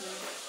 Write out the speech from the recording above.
Yeah.